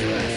Yeah.